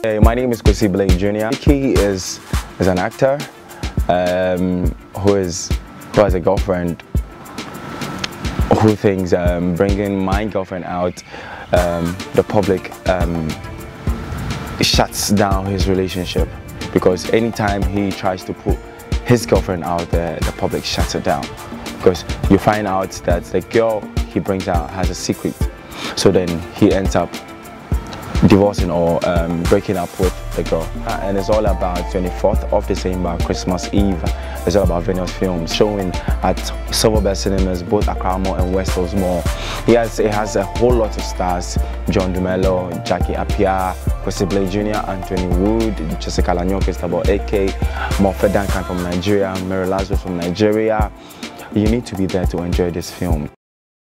Hey, my name is Quasi Blay Jr. He is, is an actor um, who is who has a girlfriend who thinks um, bringing my girlfriend out um, the public um, shuts down his relationship. Because anytime he tries to put his girlfriend out there the public shuts it down. Because you find out that the girl he brings out has a secret. So then he ends up divorcing or um, breaking up with the girl. Uh, and it's all about 24th of December, Christmas Eve. It's all about Venus Films, showing at Silverbird Cinemas, both Mall and West Hills Mall. Has, it has a whole lot of stars, John Dumelo, Jackie Appiah, Quasi Blay Jr., Anthony Woode, Jessica Larynor, Christabel Ekeh, Mofe Duncan from Nigeria, Mary Lazarus from Nigeria. You need to be there to enjoy this film.